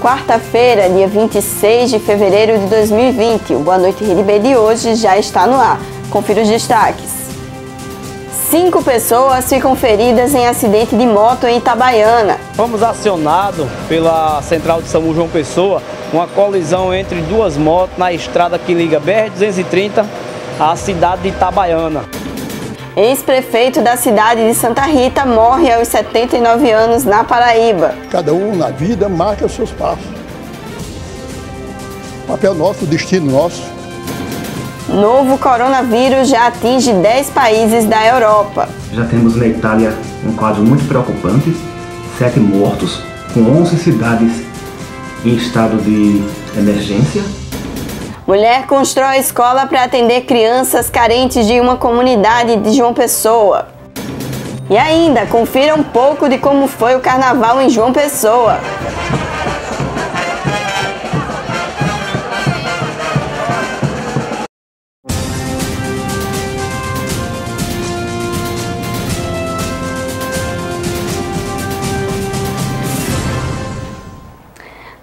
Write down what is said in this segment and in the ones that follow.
Quarta-feira, dia 26 de fevereiro de 2020. O Boa Noite B de hoje já está no ar. Confira os destaques. Cinco pessoas ficam feridas em acidente de moto em Itabaiana. Fomos acionados pela Central de São João Pessoa, uma colisão entre duas motos na estrada que liga BR-230 à cidade de Itabaiana. Ex-prefeito da cidade de Santa Rita morre aos 79 anos na Paraíba. Cada um na vida marca os seus passos. Papel nosso, destino nosso. Novo coronavírus já atinge 10 países da Europa. Já temos na Itália um quadro muito preocupante: sete mortos, com 11 cidades em estado de emergência. Mulher constrói escola para atender crianças carentes de uma comunidade de João Pessoa. E ainda, confira um pouco de como foi o carnaval em João Pessoa.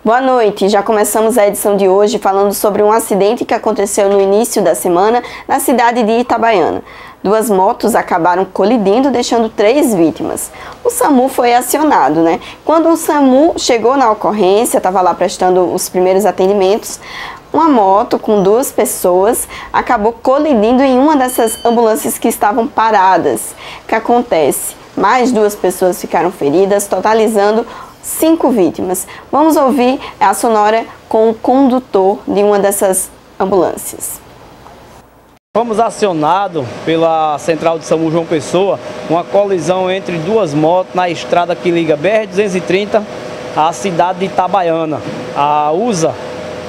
Boa noite, já começamos a edição de hoje falando sobre um acidente que aconteceu no início da semana na cidade de Itabaiana. Duas motos acabaram colidindo, deixando três vítimas. O SAMU foi acionado, né? Quando o SAMU chegou na ocorrência, estava lá prestando os primeiros atendimentos, uma moto com duas pessoas acabou colidindo em uma dessas ambulâncias que estavam paradas. O que acontece? Mais duas pessoas ficaram feridas, totalizando cinco vítimas. Vamos ouvir a sonora com o condutor de uma dessas ambulâncias. Fomos acionados pela Central de São João Pessoa, uma colisão entre duas motos na estrada que liga BR-230 à cidade de Itabaiana. A USA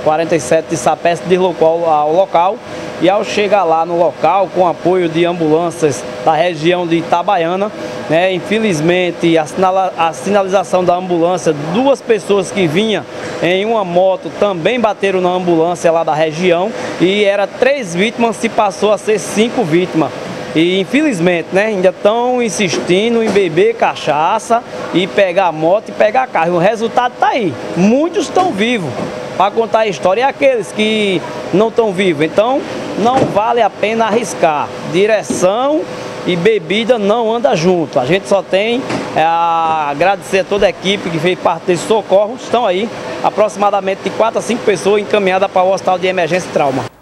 47 de Sapé deslocou ao local e ao chegar lá no local, com apoio de ambulâncias da região de Itabaiana, né, infelizmente a, sinala, a sinalização da ambulância, duas pessoas que vinham em uma moto também bateram na ambulância lá da região e era três vítimas, se passou a ser cinco vítimas. E infelizmente, né, ainda estão insistindo em beber cachaça e pegar moto e pegar carro. O resultado está aí. Muitos estão vivos para contar a história. E aqueles que não estão vivos, então não vale a pena arriscar. Direção e bebida não anda junto. A gente só tem é, a agradecer a toda a equipe que fez parte desse socorro. Estão aí aproximadamente de 4 a 5 pessoas encaminhadas para o Hospital de Emergência e Trauma.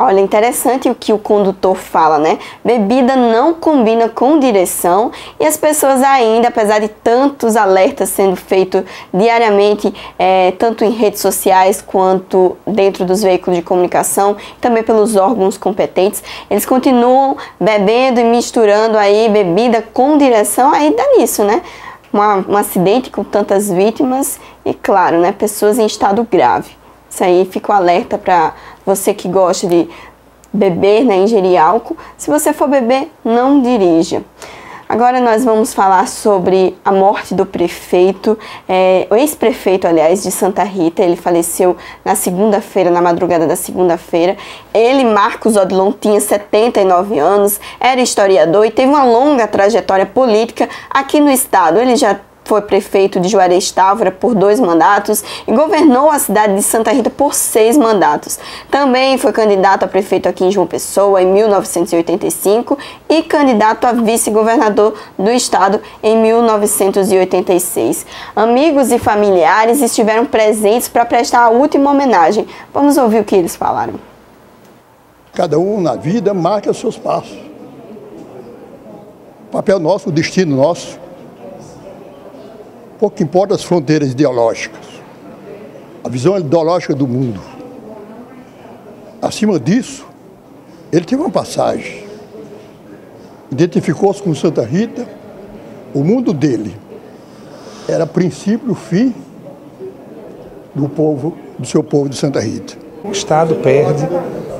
Olha, interessante o que o condutor fala, né? Bebida não combina com direção e as pessoas ainda, apesar de tantos alertas sendo feitos diariamente, é, tanto em redes sociais quanto dentro dos veículos de comunicação, também pelos órgãos competentes, eles continuam bebendo e misturando aí bebida com direção, aí dá nisso, né? Uma, um acidente com tantas vítimas e, claro, né, pessoas em estado grave. Isso aí fica o alerta para você que gosta de beber, né, ingerir álcool. Se você for beber, não dirija. Agora nós vamos falar sobre a morte do prefeito, é, o ex-prefeito, aliás, de Santa Rita. Ele faleceu na segunda-feira, na madrugada da segunda-feira. Ele, Marcos Odilon, tinha 79 anos, era historiador e teve uma longa trajetória política aqui no estado. Ele já foi prefeito de Juarez Távora por dois mandatos e governou a cidade de Santa Rita por seis mandatos. Também foi candidato a prefeito aqui em João Pessoa em 1985 e candidato a vice-governador do estado em 1986. Amigos e familiares estiveram presentes para prestar a última homenagem. Vamos ouvir o que eles falaram. Cada um na vida marca seus passos. O papel nosso, o destino nosso pouco importa as fronteiras ideológicas, a visão ideológica do mundo. Acima disso, ele teve uma passagem. Identificou-se com Santa Rita, o mundo dele era princípio, fim do povo, do seu povo de Santa Rita. O Estado perde,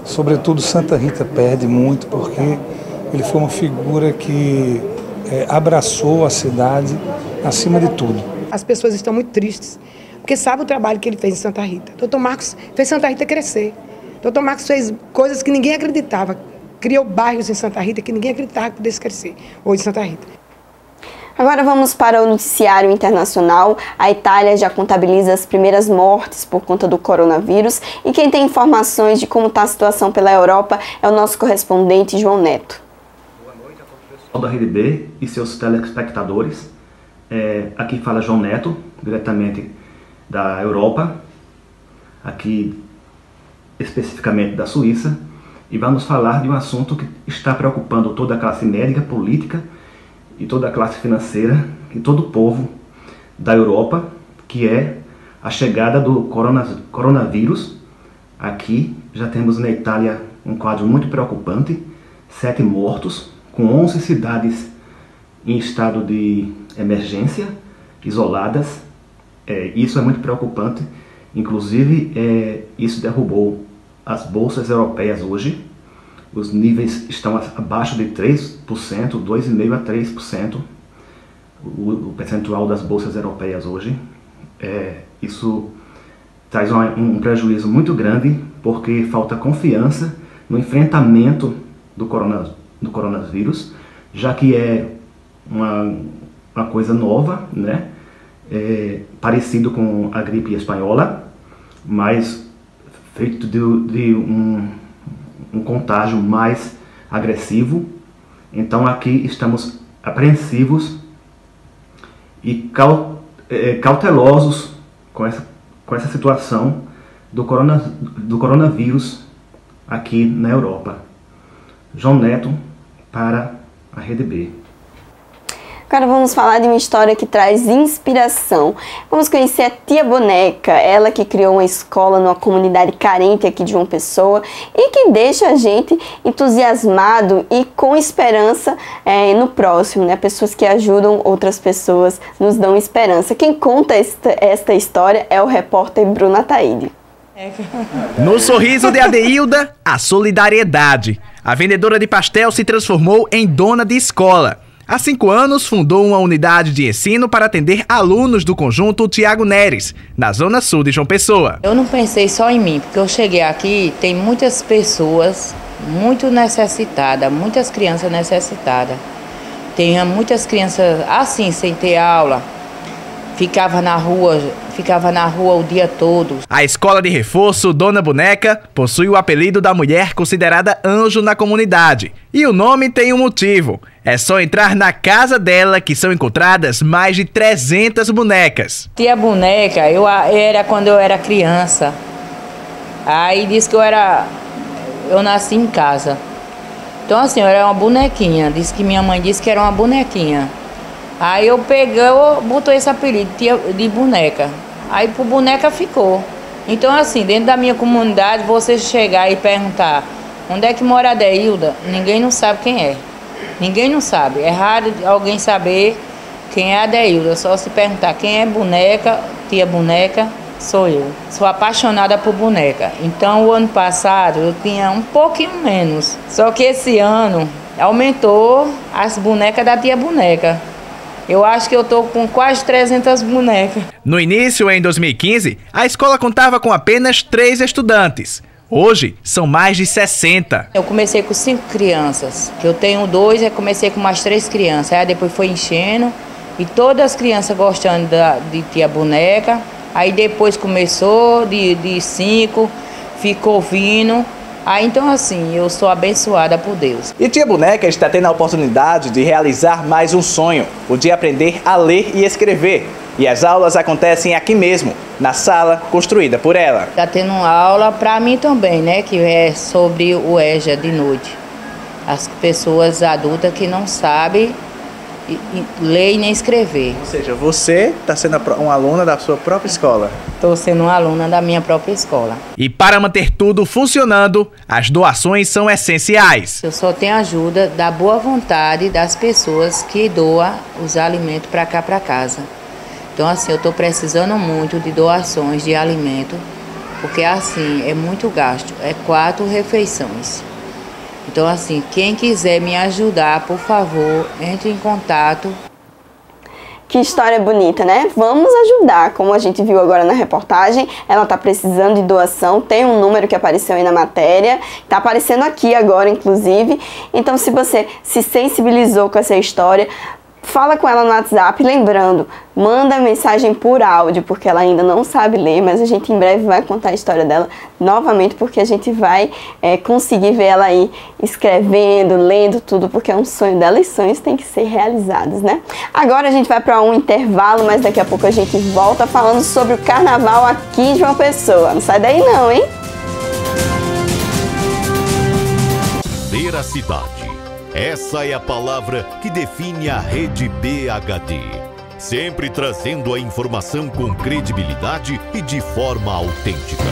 sobretudo Santa Rita perde muito, porque ele foi uma figura que é, abraçou a cidade acima de tudo. As pessoas estão muito tristes, porque sabe o trabalho que ele fez em Santa Rita. Doutor Marcos fez Santa Rita crescer. Doutor Marcos fez coisas que ninguém acreditava. Criou bairros em Santa Rita que ninguém acreditava que pudesse crescer, hoje em Santa Rita. Agora vamos para o noticiário internacional. A Itália já contabiliza as primeiras mortes por conta do coronavírus e quem tem informações de como está a situação pela Europa é o nosso correspondente João Neto. Boa noite a todo o pessoal da Rede B e seus telespectadores. É, aqui fala João Neto, diretamente da Europa, aqui especificamente da Suíça, e vamos falar de um assunto que está preocupando toda a classe médica, política e toda a classe financeira e todo o povo da Europa, que é a chegada do coronavírus. Aqui já temos na Itália um quadro muito preocupante, sete mortos, com 11 cidades em estado de emergência, isoladas. É, isso é muito preocupante. Inclusive, é, isso derrubou as bolsas europeias hoje os níveis estão abaixo de 3%, 2,5% a 3%, o, o percentual das bolsas europeias hoje. É, isso traz um, um prejuízo muito grande porque falta confiança no enfrentamento do, corona, do coronavírus, já que é uma, uma coisa nova, né? É, parecido com a gripe espanhola, mas feito de, de um um contágio mais agressivo. Então aqui estamos apreensivos e é, cautelosos com essa, com essa situação do, corona, do coronavírus aqui na Europa. João Neto para a Rede B. Agora vamos falar de uma história que traz inspiração. Vamos conhecer a Tia Boneca, ela que criou uma escola numa comunidade carente aqui de João Pessoa e que deixa a gente entusiasmado e com esperança é, no próximo, né? Pessoas que ajudam outras pessoas nos dão esperança. Quem conta esta, esta história é o repórter Bruna Taide. No sorriso de Adeilda, a solidariedade. A vendedora de pastel se transformou em dona de escola. Há cinco anos, fundou uma unidade de ensino para atender alunos do conjunto Tiago Neres, na zona sul de João Pessoa. Eu não pensei só em mim, porque eu cheguei aqui, tem muitas pessoas muito necessitadas, muitas crianças necessitadas. Tem muitas crianças assim, sem ter aula, ficava na rua, ficava na rua o dia todo. A escola de reforço Dona Boneca possui o apelido da mulher considerada anjo na comunidade. E o nome tem um motivo. É só entrar na casa dela que são encontradas mais de 300 bonecas. Tia boneca, eu era quando eu era criança. Aí disse que eu era eu nasci em casa. Então assim, eu era uma bonequinha. Disse que minha mãe disse que era uma bonequinha. Aí eu peguei, eu botou esse apelido de boneca. Aí por boneca ficou. Então assim, dentro da minha comunidade, você chegar e perguntar onde é que mora a Deilda, ninguém não sabe quem é. Ninguém não sabe. É raro alguém saber quem é a Deilda. Só se perguntar quem é boneca, tia boneca, sou eu. Sou apaixonada por boneca. Então o ano passado eu tinha um pouquinho menos. Só que esse ano aumentou as bonecas da tia boneca. Eu acho que eu tô com quase 300 bonecas. No início, em 2015, a escola contava com apenas três estudantes. Hoje, são mais de 60. Eu comecei com cinco crianças, que eu tenho dois, e comecei com mais três crianças. Aí depois foi enchendo, e todas as crianças gostando da, de tia boneca. Aí depois começou de, de cinco, ficou vindo. Ah, então assim, eu sou abençoada por Deus. E Tia Boneca está tendo a oportunidade de realizar mais um sonho, o de aprender a ler e escrever. E as aulas acontecem aqui mesmo, na sala construída por ela. Está tendo aula para mim também, né, que é sobre o EJA de noite. As pessoas adultas que não sabem ler e nem escrever. Ou seja, você está sendo uma aluna da sua própria escola. Estou sendo uma aluna da minha própria escola. E para manter tudo funcionando, as doações são essenciais. Eu só tenho ajuda da boa vontade das pessoas que doam os alimentos para cá para casa. Então assim, eu estou precisando muito de doações de alimento, porque assim é muito gasto. É quatro refeições. Então, assim, quem quiser me ajudar, por favor, entre em contato. Que história bonita, né? Vamos ajudar, como a gente viu agora na reportagem. Ela está precisando de doação, tem um número que apareceu aí na matéria, está aparecendo aqui agora, inclusive. Então, se você se sensibilizou com essa história, Fala com ela no WhatsApp, lembrando, manda mensagem por áudio, porque ela ainda não sabe ler, mas a gente em breve vai contar a história dela novamente, porque a gente vai é, conseguir ver ela aí escrevendo, lendo tudo, porque é um sonho dela e sonhos têm que ser realizados, né? Agora a gente vai para um intervalo, mas daqui a pouco a gente volta falando sobre o carnaval aqui de uma pessoa. Não sai daí não, hein? Ver a cidade. Essa é a palavra que define a rede BHD. Sempre trazendo a informação com credibilidade e de forma autêntica.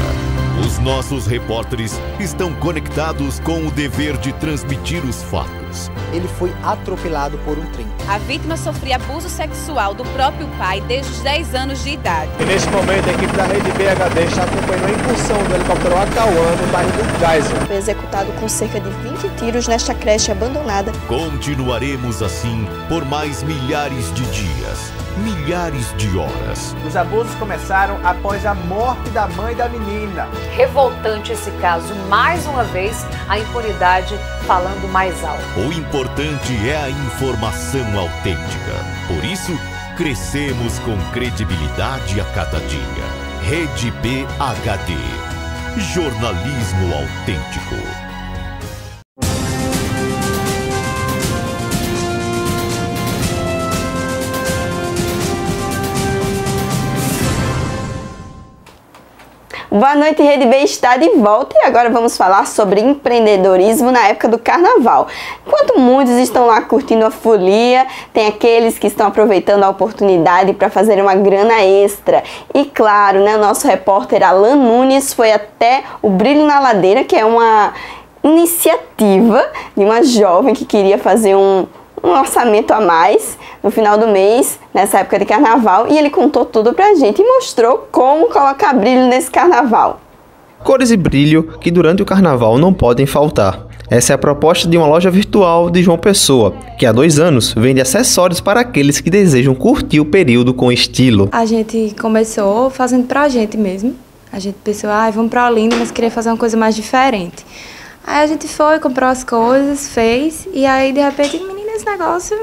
Os nossos repórteres estão conectados com o dever de transmitir os fatos. Ele foi atropelado por um trem. A vítima sofria abuso sexual do próprio pai desde os 10 anos de idade. E neste momento, a equipe da rede BHD está acompanhando a incursão do helicóptero Acauã no bairro do Geyser. Foi executado com cerca de 20 tiros nesta creche abandonada. Continuaremos assim por mais milhares de dias milhares de horas. Os abusos começaram após a morte da mãe da menina. Revoltante esse caso, mais uma vez, a impunidade falando mais alto. O importante é a informação autêntica. Por isso, crescemos com credibilidade a cada dia. Rede BHD. Jornalismo autêntico. Boa noite, Rede B está de volta e agora vamos falar sobre empreendedorismo na época do carnaval. Enquanto muitos estão lá curtindo a folia, tem aqueles que estão aproveitando a oportunidade para fazer uma grana extra. E claro, né, nosso repórter Alan Nunes foi até o Brilho na Ladeira, que é uma iniciativa de uma jovem que queria fazer um, um orçamento a mais no final do mês, nessa época de carnaval, e ele contou tudo pra gente e mostrou como colocar brilho nesse carnaval. Cores e brilho que durante o carnaval não podem faltar. Essa é a proposta de uma loja virtual de João Pessoa, que há dois anos vende acessórios para aqueles que desejam curtir o período com estilo. A gente começou fazendo pra gente mesmo. A gente pensou, ah, vamos pra Olinda, mas queria fazer uma coisa mais diferente. Aí a gente foi, comprou as coisas, fez, e aí de repente, negócio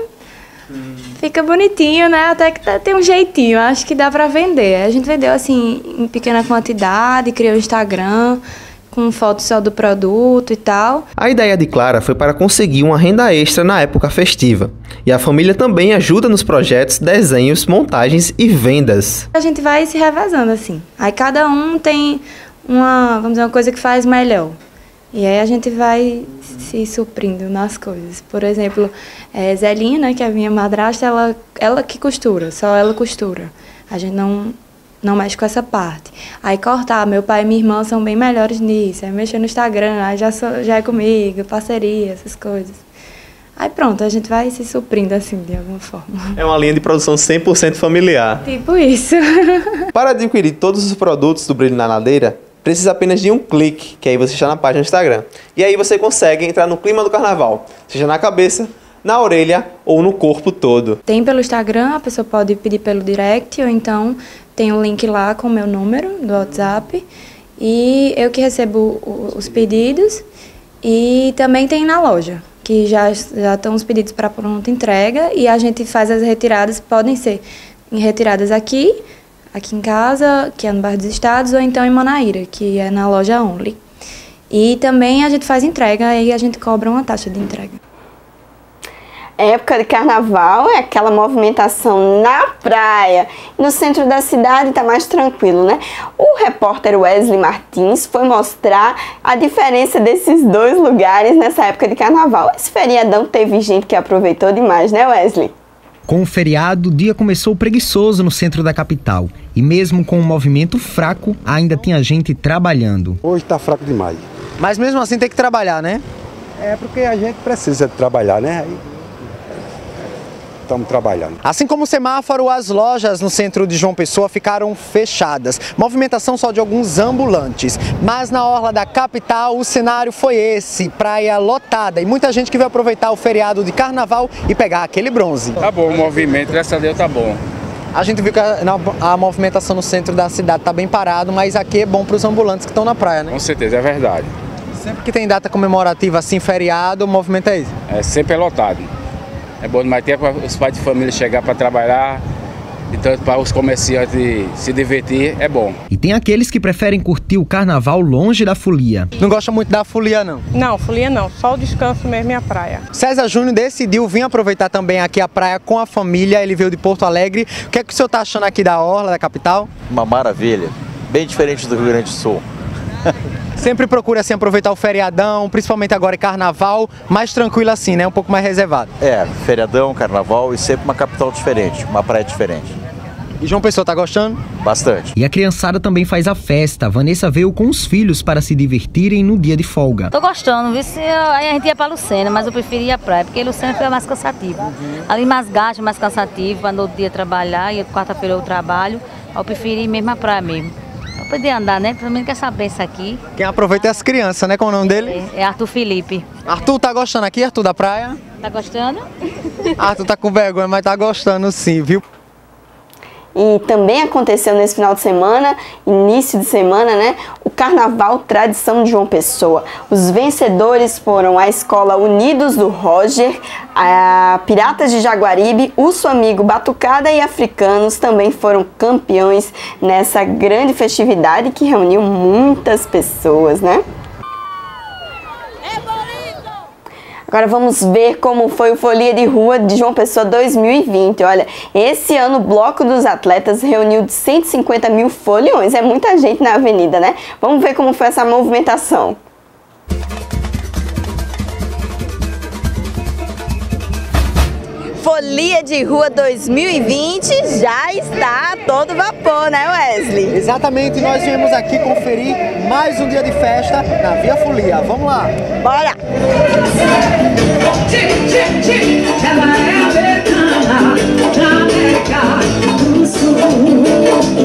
Fica bonitinho, né? Até que tá, tem um jeitinho. Acho que dá para vender. A gente vendeu assim em pequena quantidade, criou o Instagram com fotos só do produto e tal. A ideia de Clara foi para conseguir uma renda extra na época festiva. E a família também ajuda nos projetos, desenhos, montagens e vendas. A gente vai se revezando assim. Aí cada um tem uma, vamos dizer, uma coisa que faz melhor. E aí a gente vai se suprindo nas coisas. Por exemplo, é, Zelinha, né, que é a minha madrasta, ela, ela que costura, só ela costura. A gente não, não mexe com essa parte. Aí cortar, meu pai e minha irmã são bem melhores nisso. Aí mexer no Instagram, aí já, sou, já é comigo, parceria, essas coisas. Aí pronto, a gente vai se suprindo assim, de alguma forma. É uma linha de produção 100% familiar. Tipo isso. Para adquirir todos os produtos do Brilho na Ladeira, precisa apenas de um clique, que aí você está na página do Instagram. E aí você consegue entrar no clima do carnaval, seja na cabeça, na orelha ou no corpo todo. Tem pelo Instagram, a pessoa pode pedir pelo direct ou então tem o um link lá com o meu número do WhatsApp e eu que recebo os pedidos e também tem na loja que já já estão os pedidos para pronta entrega e a gente faz as retiradas podem ser retiradas aqui aqui em casa, que é no bairro dos Estados, ou então em Manaíra, que é na loja Only. E também a gente faz entrega, e a gente cobra uma taxa de entrega. época de carnaval é aquela movimentação na praia. No centro da cidade está mais tranquilo, né? O repórter Wesley Martins foi mostrar a diferença desses dois lugares nessa época de carnaval. Esse feriadão teve gente que aproveitou demais, né, Wesley? Com o feriado, o dia começou preguiçoso no centro da capital. E mesmo com um movimento fraco, ainda tinha gente trabalhando. Hoje está fraco demais. Mas mesmo assim tem que trabalhar, né? É porque a gente precisa trabalhar, né? estamos trabalhando. Assim como o semáforo, as lojas no centro de João Pessoa ficaram fechadas. Movimentação só de alguns ambulantes. Mas na orla da capital, o cenário foi esse: praia lotada e muita gente que veio aproveitar o feriado de carnaval e pegar aquele bronze. Tá bom o movimento, graças a Deus tá bom. A gente viu que a, a movimentação no centro da cidade está bem parado, mas aqui é bom para os ambulantes que estão na praia, né? Com certeza, é verdade. Sempre que tem data comemorativa assim, feriado, o movimento é esse? É sempre é lotado. É bom demais ter para os pais de família chegar para trabalhar, e tanto para os comerciantes se divertir, é bom. E tem aqueles que preferem curtir o carnaval longe da folia. Não gosta muito da folia, não? Não, folia não. Só o descanso mesmo e a praia. César Júnior decidiu vir aproveitar também aqui a praia com a família. Ele veio de Porto Alegre. O que é que o senhor está achando aqui da Orla, da capital? Uma maravilha. Bem diferente do Rio Grande do Sul. Sempre procura assim aproveitar o feriadão, principalmente agora em carnaval, mais tranquilo assim, né? Um pouco mais reservado. É, feriadão, carnaval e sempre uma capital diferente, uma praia diferente. E João Pessoa tá gostando? Bastante. E a criançada também faz a festa. Vanessa veio com os filhos para se divertirem no dia de folga. Tô gostando, viu? Se eu, aí a gente ia pra Lucena, mas eu preferia a praia, porque Lucena foi mais cansativo. Uhum. Ali mais gasto, mais cansativo, para no outro dia trabalhar, e quarta-feira eu trabalho. Eu preferi mesmo a praia mesmo. Poder andar, né? Pelo menos quer saber isso aqui. Quem aproveita é as crianças, né? Qual é o nome dele? É, é Arthur Felipe. Arthur, tá gostando aqui, Arthur, da praia? Tá gostando? Arthur tá com vergonha, mas tá gostando sim, viu? e também aconteceu nesse final de semana, início de semana, né? Carnaval Tradição de João Pessoa. Os vencedores foram a Escola Unidos do Roger, a Piratas de Jaguaribe, Urso Amigo Batucada e Africanos também foram campeões nessa grande festividade que reuniu muitas pessoas, né? Agora vamos ver como foi o Folia de Rua de João Pessoa 2020. Olha, esse ano o Bloco dos Atletas reuniu 150 mil foliões. É muita gente na avenida, né? Vamos ver como foi essa movimentação. Folia de Rua 2020 já está a todo vapor, né, Wesley? Exatamente, nós viemos aqui conferir mais um dia de festa na Via Folia. Vamos lá! Bora! Ela é americana, da América do Sul.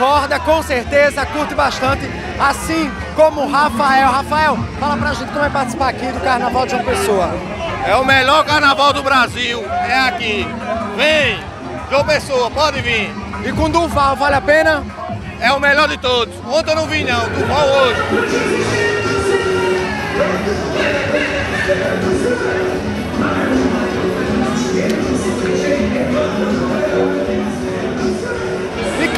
Corda, com certeza curte bastante, assim como o Rafael. Rafael, fala pra gente como é participar aqui do Carnaval de João Pessoa. É o melhor carnaval do Brasil, é aqui. Vem, João Pessoa, pode vir. E com Duval, vale a pena? É o melhor de todos. Ontem eu não vim não, Duval hoje.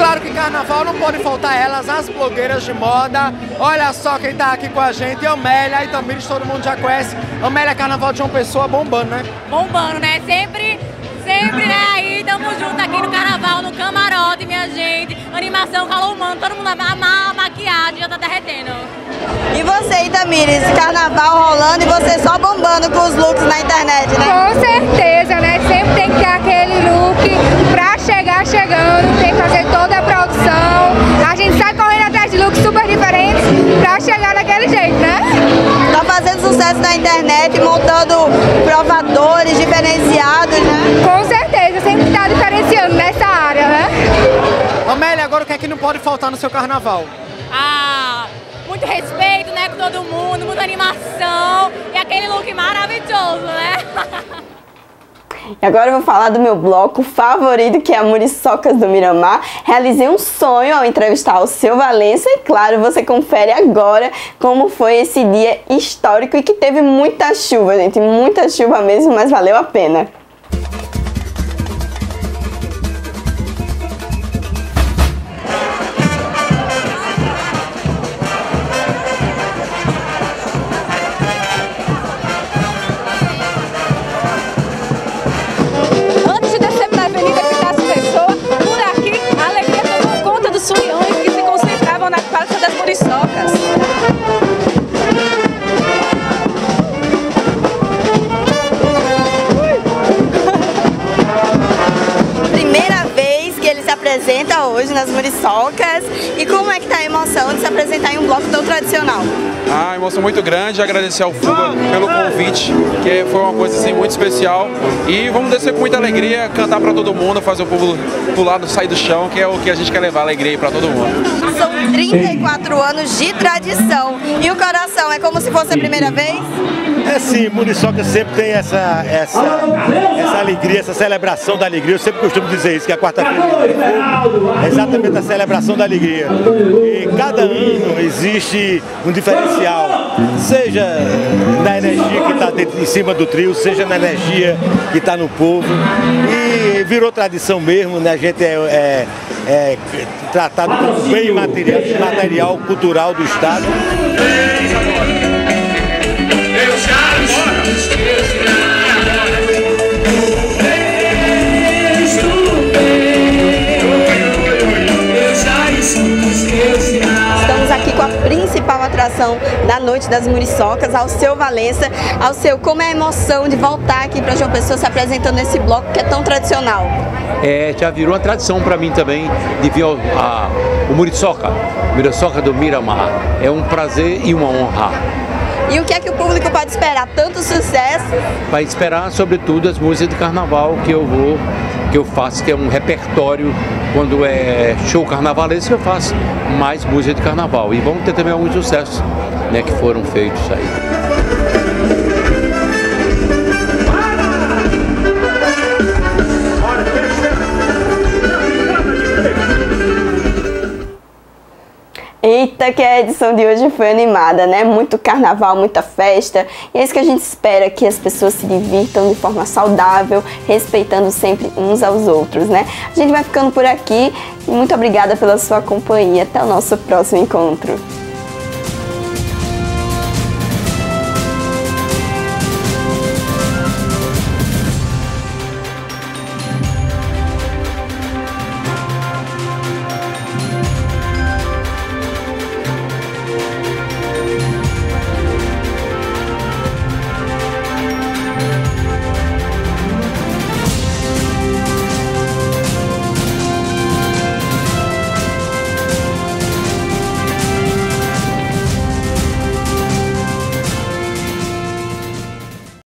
Claro que carnaval não pode faltar elas, as blogueiras de moda. Olha só quem tá aqui com a gente, Amélia e Tamires, todo mundo já conhece. Amélia Carnaval de João Pessoa bombando, né? Bombando, né? Sempre, sempre, né? Aí tamo junto aqui no carnaval, no camarote, minha gente. Animação, calor humano, todo mundo amar a maquiagem, já tá derretendo. E você, Itamires, carnaval rolando e você só bombando com os looks na internet, né? Com certeza, né? Sempre tem que ter aquele look chegar chegando, tem que fazer toda a produção. A gente sai correndo atrás de looks super diferentes pra chegar daquele jeito, né? Tá fazendo sucesso na internet, montando provadores diferenciados, né? Com certeza, sempre tá diferenciando nessa área, né? Amélia, agora o que é que não pode faltar no seu carnaval? Ah, muito respeito, né, com todo mundo, muita animação e aquele look maravilhoso, né? E agora eu vou falar do meu bloco favorito, que é a Muriçocas do Miramar. Realizei um sonho ao entrevistar o seu Valença e, claro, você confere agora como foi esse dia histórico e que teve muita chuva, gente. Muita chuva mesmo, mas valeu a pena. Nas Muriçocas. E como é que tá a emoção de se apresentar em um bloco tão tradicional? Ah, emoção muito grande, agradecer ao Fuga pelo convite, que foi uma coisa assim muito especial. E vamos descer com muita alegria, cantar para todo mundo, fazer o povo pular, sair do chão, que é o que a gente quer levar alegria para todo mundo. São 34 anos de tradição. E o coração é como se fosse a primeira vez? É sim, Muriçoca sempre tem essa, essa, essa alegria, essa celebração da alegria. Eu sempre costumo dizer isso, que a quarta-feira é exatamente a celebração da alegria. E cada ano existe um diferencial, seja na energia que está em cima do trio, seja na energia que está no povo. E virou tradição mesmo, né? A gente é, é, é tratado como bem material, material cultural do Estado. Principal atração da Noite das Muriçocas, ao seu Valença, ao seu como é a emoção de voltar aqui para João Pessoa se apresentando nesse bloco que é tão tradicional. É, já virou uma tradição para mim também de vir ao, a, o Muriçoca, Muriçoca do Miramar. É um prazer e uma honra. E o que é que o público pode esperar? Tanto sucesso? Vai esperar, sobretudo, as músicas de carnaval que eu vou, que eu faço, que é um repertório. Quando é show carnavalesco, eu faço mais música de carnaval. E vamos ter também alguns sucessos né, que foram feitos aí. Que a edição de hoje foi animada, né? Muito carnaval, muita festa. E é isso que a gente espera, que as pessoas se divirtam de forma saudável, respeitando sempre uns aos outros, né? A gente vai ficando por aqui muito obrigada pela sua companhia. Até o nosso próximo encontro.